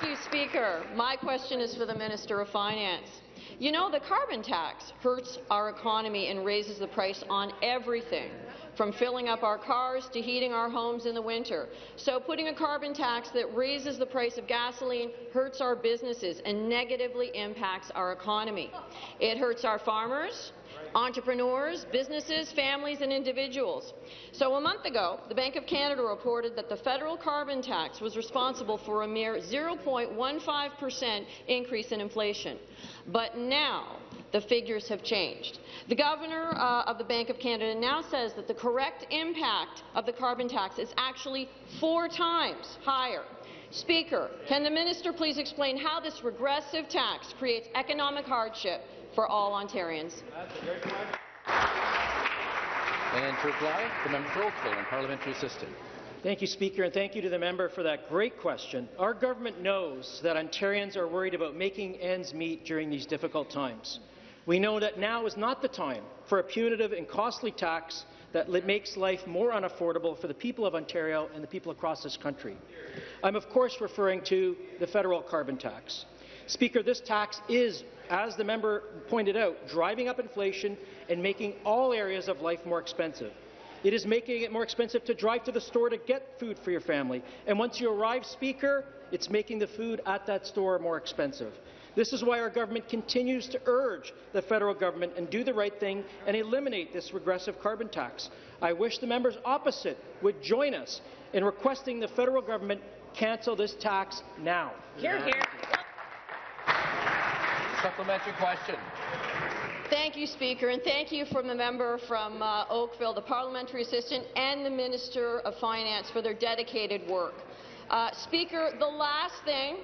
Thank you, Speaker. My question is for the Minister of Finance. You know, the carbon tax hurts our economy and raises the price on everything, from filling up our cars to heating our homes in the winter. So putting a carbon tax that raises the price of gasoline hurts our businesses and negatively impacts our economy. It hurts our farmers, entrepreneurs, businesses, families and individuals. So a month ago, the Bank of Canada reported that the federal carbon tax was responsible for a mere 0.15 per cent increase in inflation. But now, the figures have changed. The governor uh, of the Bank of Canada now says that the correct impact of the carbon tax is actually four times higher. Speaker, can the minister please explain how this regressive tax creates economic hardship for all Ontarians. And to reply, the member for Oakville and parliamentary assistant. Thank you, Speaker, and thank you to the member for that great question. Our government knows that Ontarians are worried about making ends meet during these difficult times. We know that now is not the time for a punitive and costly tax that makes life more unaffordable for the people of Ontario and the people across this country. I'm of course referring to the federal carbon tax. Speaker, this tax is, as the member pointed out, driving up inflation and making all areas of life more expensive. It is making it more expensive to drive to the store to get food for your family. And once you arrive, Speaker, it's making the food at that store more expensive. This is why our government continues to urge the federal government and do the right thing and eliminate this regressive carbon tax. I wish the members opposite would join us in requesting the federal government cancel this tax now. Hear, hear. Supplementary question. Thank you, Speaker, and thank you from the member from uh, Oakville, the parliamentary assistant, and the Minister of Finance for their dedicated work. Uh, Speaker, the last thing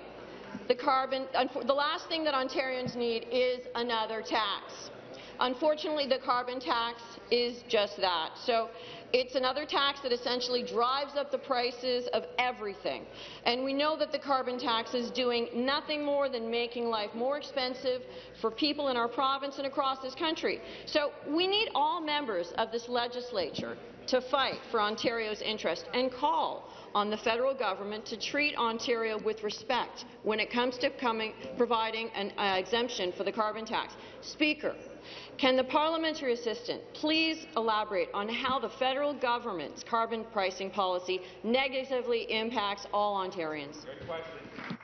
the carbon, the last thing that Ontarians need is another tax. Unfortunately, the carbon tax is just that. So it's another tax that essentially drives up the prices of everything. And we know that the carbon tax is doing nothing more than making life more expensive for people in our province and across this country. So we need all members of this legislature to fight for Ontario's interest and call on the federal government to treat Ontario with respect when it comes to coming, providing an uh, exemption for the carbon tax. Speaker, can the parliamentary assistant please elaborate on how the federal government's carbon pricing policy negatively impacts all Ontarians? Question.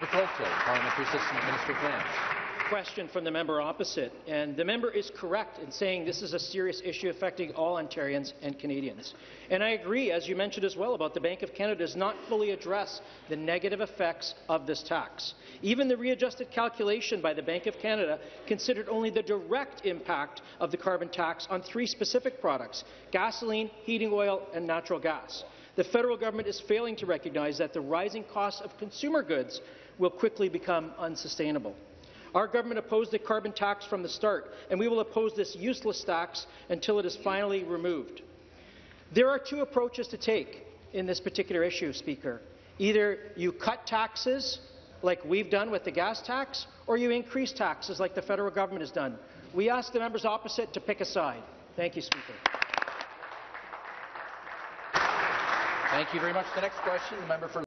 Parliamentary Assistant Minister of question from the member opposite, and the member is correct in saying this is a serious issue affecting all Ontarians and Canadians. And I agree, as you mentioned as well, about the Bank of Canada does not fully address the negative effects of this tax. Even the readjusted calculation by the Bank of Canada considered only the direct impact of the carbon tax on three specific products, gasoline, heating oil, and natural gas. The federal government is failing to recognize that the rising costs of consumer goods will quickly become unsustainable. Our government opposed the carbon tax from the start, and we will oppose this useless tax until it is finally removed. There are two approaches to take in this particular issue, Speaker. Either you cut taxes, like we've done with the gas tax, or you increase taxes, like the federal government has done. We ask the members opposite to pick a side. Thank you, Speaker. Thank you very much. The next question, the member for